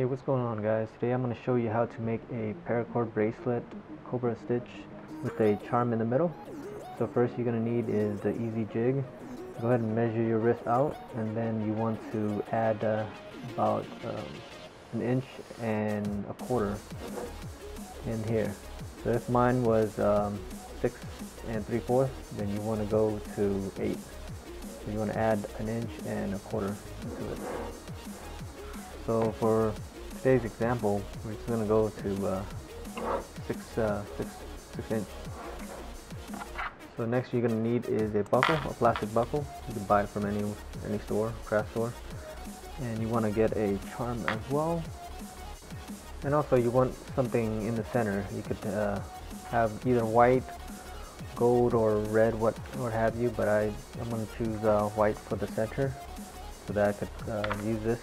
Hey what's going on guys? Today I'm going to show you how to make a paracord bracelet cobra stitch with a charm in the middle. So first you're going to need is the easy jig. Go ahead and measure your wrist out and then you want to add uh, about um, an inch and a quarter in here. So if mine was um, six and three fourths then you want to go to eight. So you want to add an inch and a quarter to it. So for today's example, we're just going to go to uh, six, uh, six, six inch. So next you're going to need is a buckle, a plastic buckle. You can buy it from any any store, craft store. And you want to get a charm as well. And also you want something in the center. You could uh, have either white, gold, or red, what what have you. But I I'm going to choose uh, white for the center, so that I could uh, use this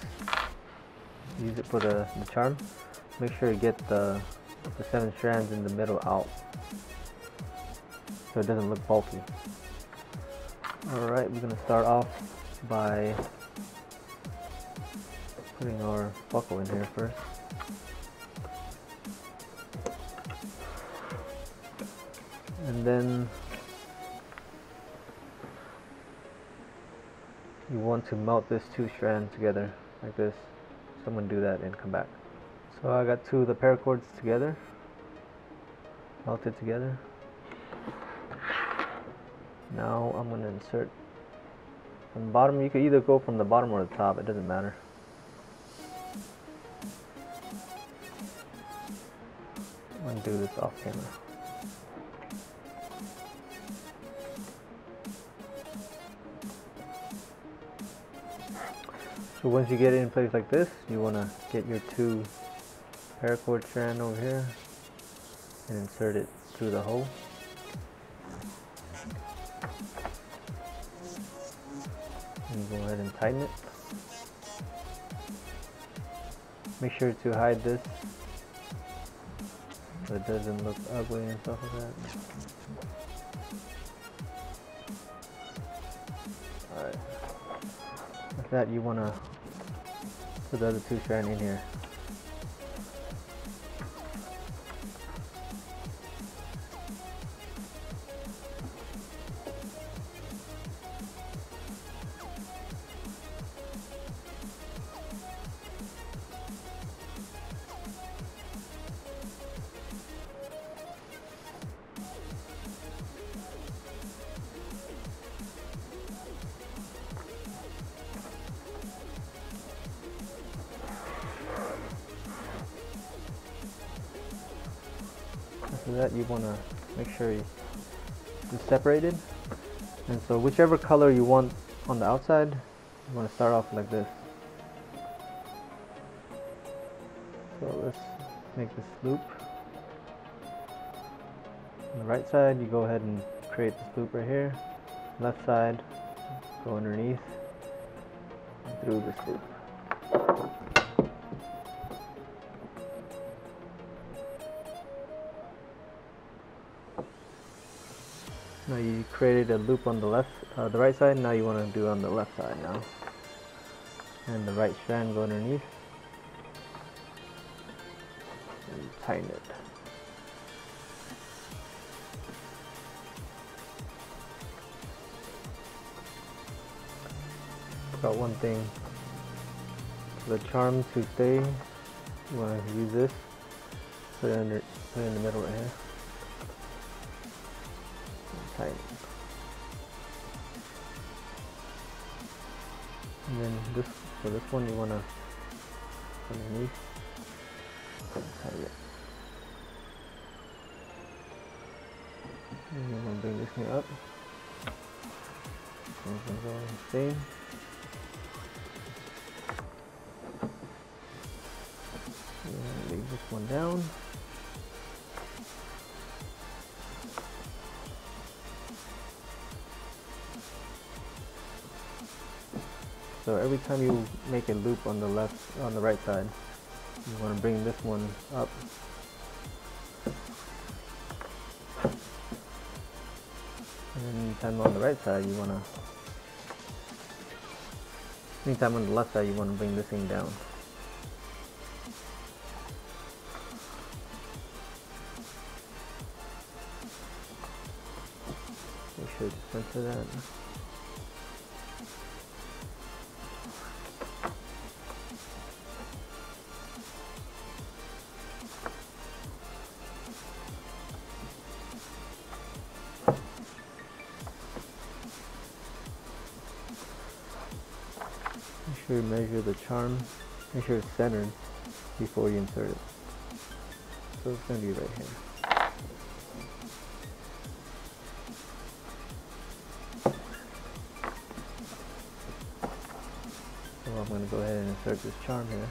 use it for the, the charm. Make sure you get the, the seven strands in the middle out so it doesn't look bulky. Alright, we're to start off by putting our buckle in here first. And then you want to melt this two strands together like this someone do that and come back. So I got two of the paracords together, melted together. Now I'm going to insert from the bottom. You could either go from the bottom or the top, it doesn't matter. I'm going to do this off camera. So once you get it in place like this, you want to get your two paracord strand over here and insert it through the hole. And go ahead and tighten it. Make sure to hide this so it doesn't look ugly and stuff like that. Alright. Like that you want to put the other two strand in here. After that you want to make sure you, it's separated. And so whichever color you want on the outside you want to start off like this. So let's make this loop. On the right side you go ahead and create this loop right here. Left side go underneath through this loop Now you created a loop on the left, uh, the right side. Now you want to do on the left side now, and the right strand go underneath and tighten it. Got one thing. The charm to stay, you want to use this. Put it under, put it in the middle right here tight. And then this for this one you wanna underneath tight it. And you wanna bring this thing up. This one's all the same. And leave this one down. So every time you make a loop on the left, on the right side, you want to bring this one up. And anytime on the right side, you want to, anytime on the left side, you want to bring this thing down. Make sure to center that. Sure you measure the charm, make sure it's centered before you insert it. So it's going to be right here. So I'm going to go ahead and insert this charm here.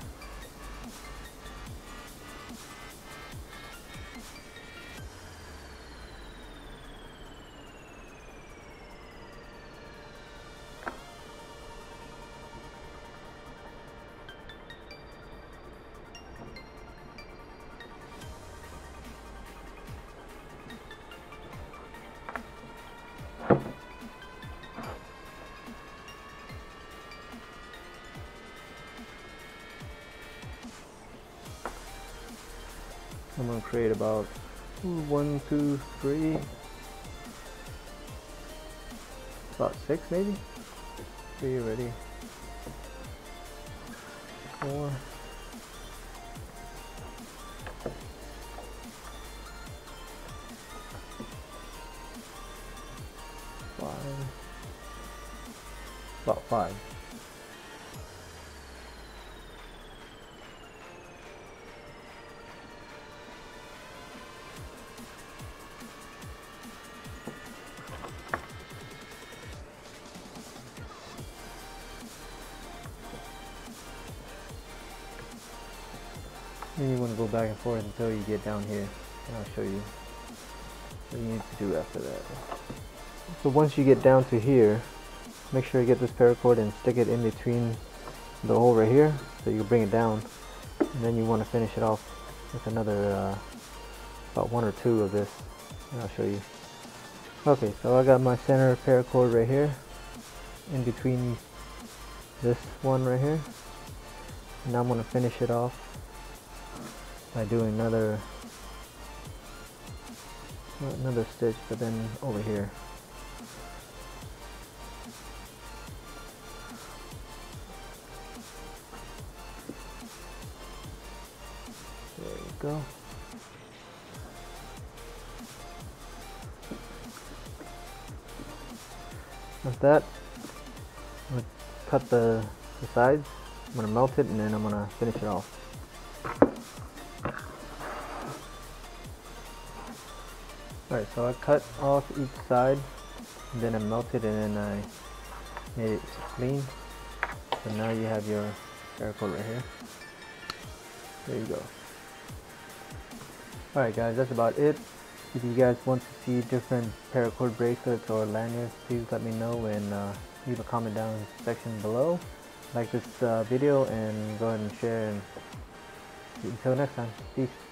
I'm gonna create about one, two, three, about six maybe. Three already. Four. Five. About five. Then you want to go back and forth until you get down here and I'll show you what you need to do after that. So once you get down to here, make sure you get this paracord and stick it in between the hole right here so you bring it down and then you want to finish it off with another uh, about one or two of this and I'll show you. Okay, so I got my center paracord right here in between this one right here and I'm going to finish it off by doing another another stitch but then over here. There you go. With that I'm to cut the, the sides. I'm to melt it and then I'm to finish it off Alright, so I cut off each side, then I melted and then I made it clean. So now you have your paracord right here. There you go. Alright guys, that's about it. If you guys want to see different paracord bracelets or lanyards, please let me know and uh, leave a comment down in the section below. Like this uh, video and go ahead and share. And until next time, peace.